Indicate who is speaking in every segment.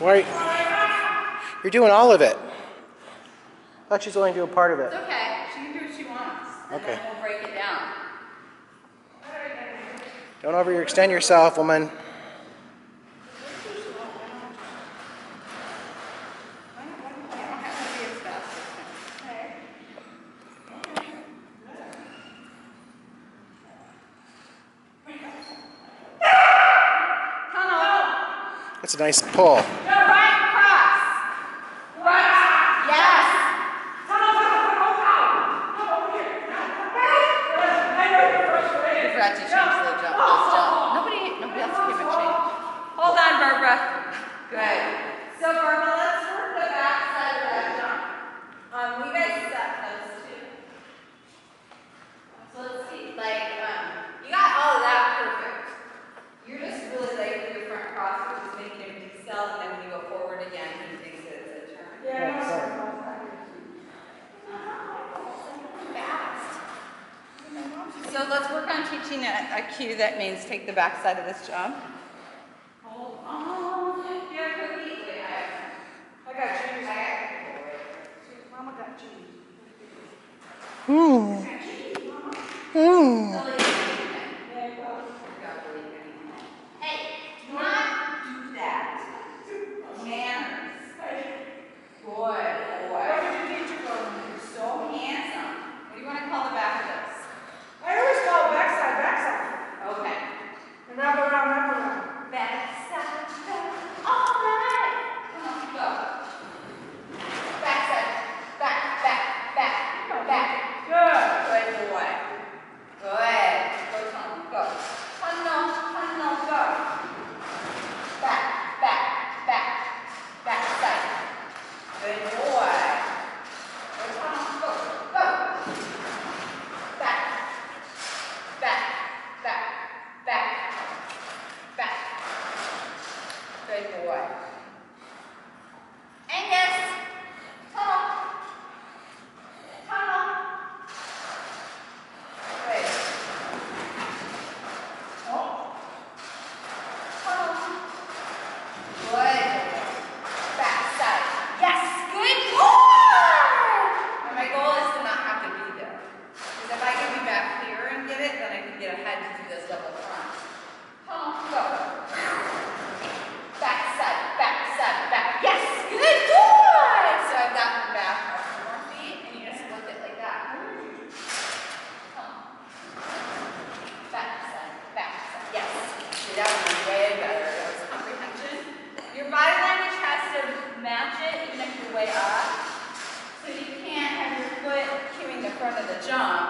Speaker 1: Why? You, are doing all of it. I thought she's only doing part of it.
Speaker 2: It's okay. She can do what she wants.
Speaker 1: okay.
Speaker 2: we'll break it down.
Speaker 1: Don't overextend yourself, woman. That's a nice pull.
Speaker 2: a cue that means take the back side of this jump. Hold on. Yeah. I
Speaker 3: got
Speaker 2: you.
Speaker 3: Mama got you.
Speaker 2: Ooh. away. Your body language has to match it even if you're way. So you can't have your foot the front of the jump.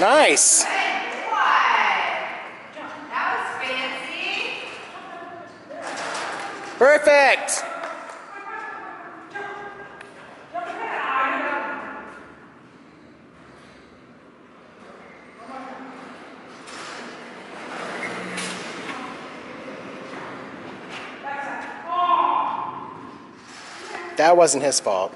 Speaker 1: Nice. Perfect. That wasn't his fault.